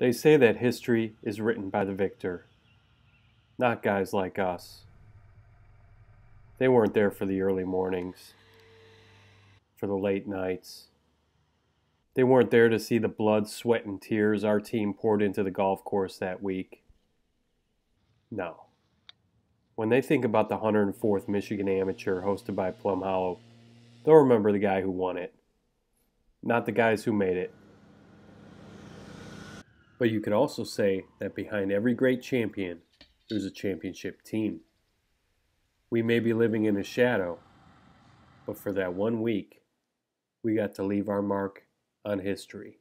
They say that history is written by the victor, not guys like us. They weren't there for the early mornings, for the late nights. They weren't there to see the blood, sweat, and tears our team poured into the golf course that week. No. When they think about the 104th Michigan Amateur hosted by Plum Hollow, they'll remember the guy who won it, not the guys who made it. But you could also say that behind every great champion, there's a championship team. We may be living in a shadow, but for that one week, we got to leave our mark on history.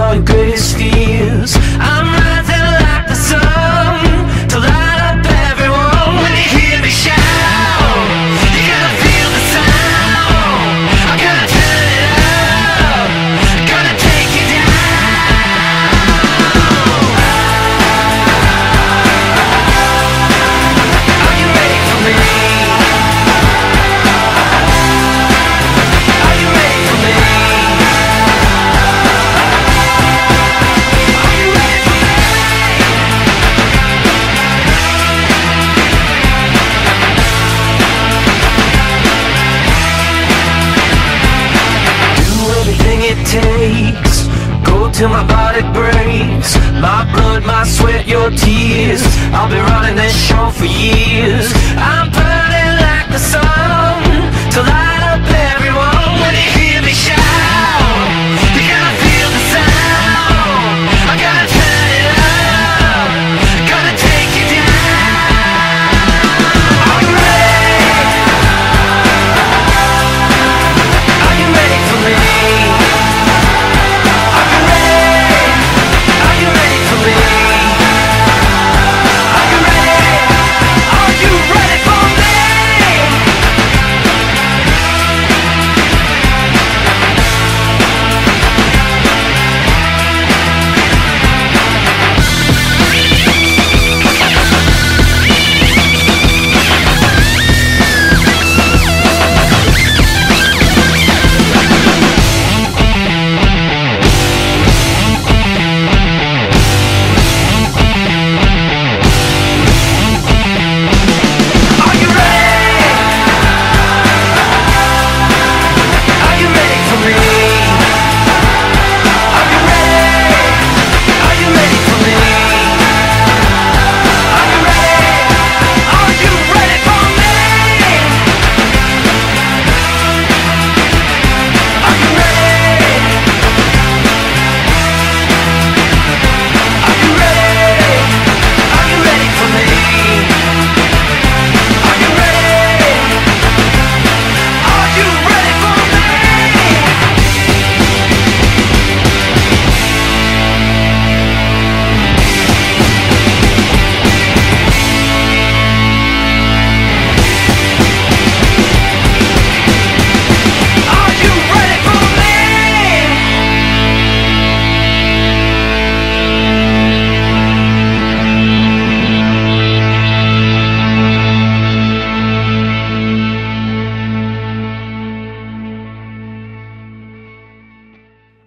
fuck till my body breaks. My blood, my sweat, your tears. I'll be running this show for years. I'm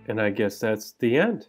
And I guess that's the end.